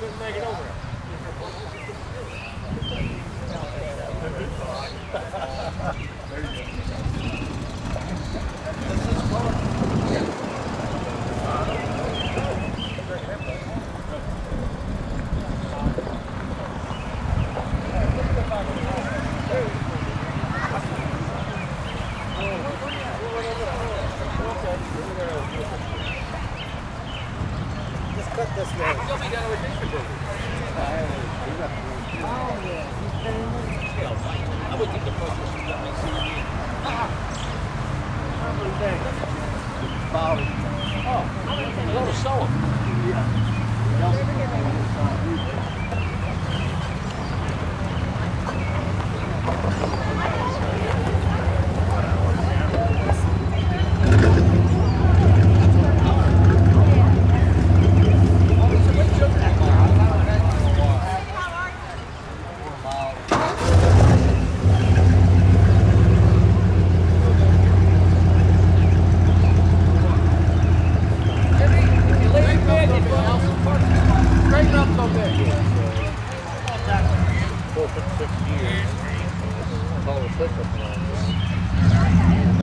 couldn't make it over. cut this man. Think the first one should have been seen. Every day. Bob. Took six years. That's all it took us.